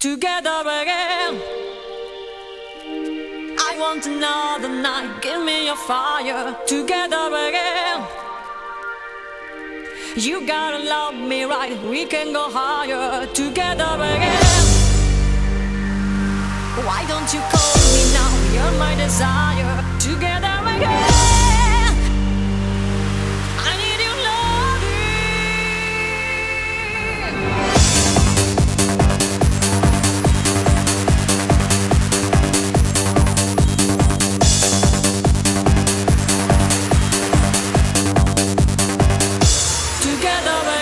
together again. I want another night, give me your fire together again. You gotta love me right, we can go higher together again. Why don't you call me now? You're my desire. together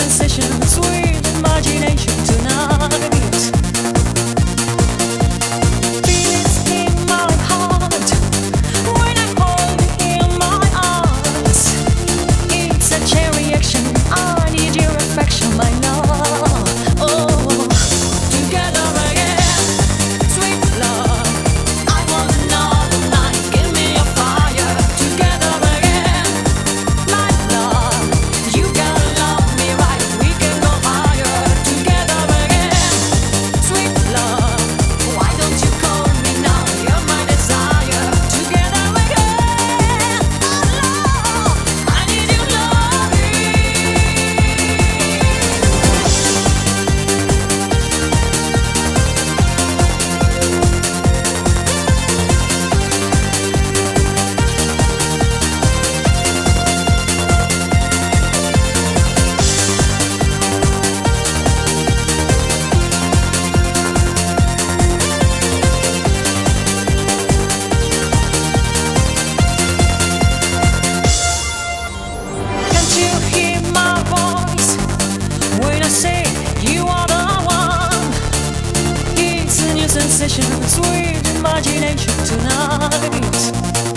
sensation, sweet imagination to navigate. sensation, sweet imagination tonight.